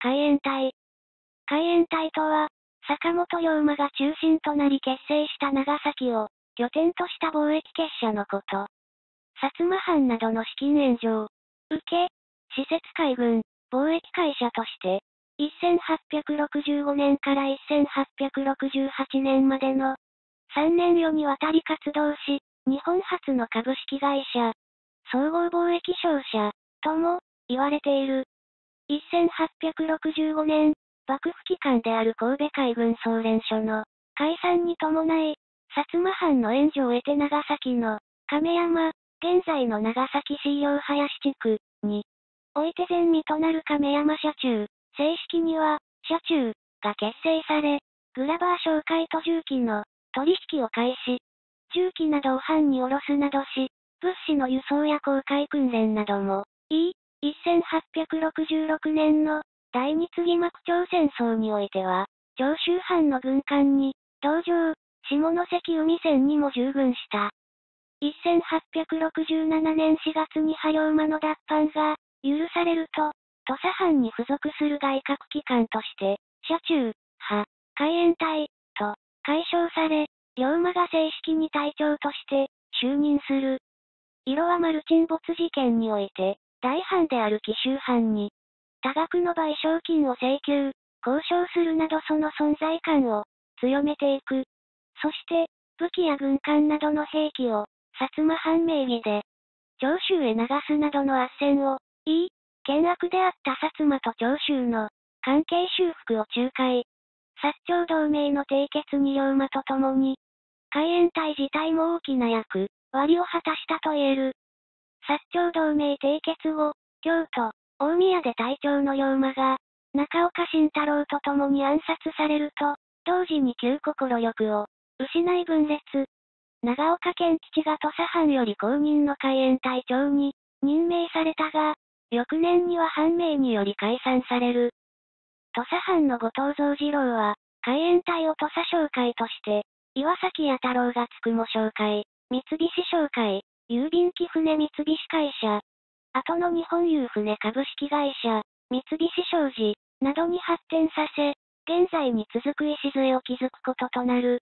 海援隊。海援隊とは、坂本龍馬が中心となり結成した長崎を拠点とした貿易結社のこと。薩摩藩などの資金援助を受け、施設海軍、貿易会社として、1865年から1868年までの3年余にわたり活動し、日本初の株式会社、総合貿易商社、とも言われている。1865年、幕府機関である神戸海軍総連所の解散に伴い、薩摩藩の援助を得て長崎の亀山、現在の長崎市医療林地区において前味となる亀山社中、正式には社中が結成され、グラバー商会と重機の取引を開始。重機などを藩に下ろすなどし、物資の輸送や公開訓練なども、いい、1866年の第二次幕朝戦争においては、長州藩の軍艦に、同場、下関海戦にも従軍した。1867年4月に波龍馬の脱藩が許されると、土佐藩に付属する外郭機関として、社中、派、海援隊、と、解消され、龍馬が正式に隊長として、就任する。色は丸沈没事件において、大藩である紀州藩に、多額の賠償金を請求、交渉するなどその存在感を強めていく。そして、武器や軍艦などの兵器を、薩摩藩名義で、長州へ流すなどの斡旋を、いい、険悪であった薩摩と長州の関係修復を仲介。薩長同盟の締結に龍馬と共に、海援隊自体も大きな役割を果たしたと言える。薩長同盟締結後、京都、大宮で隊長の龍馬が、中岡慎太郎と共に暗殺されると、同時に旧心力を、失い分裂。長岡県基地が土佐藩より公認の海援隊長に、任命されたが、翌年には藩名により解散される。土佐藩の後藤蔵次郎は、海援隊を土佐商会として、岩崎弥太郎がつくも商会、三菱商会、郵便機船三菱会社、後の日本郵船株式会社、三菱商事、などに発展させ、現在に続く礎を築くこととなる。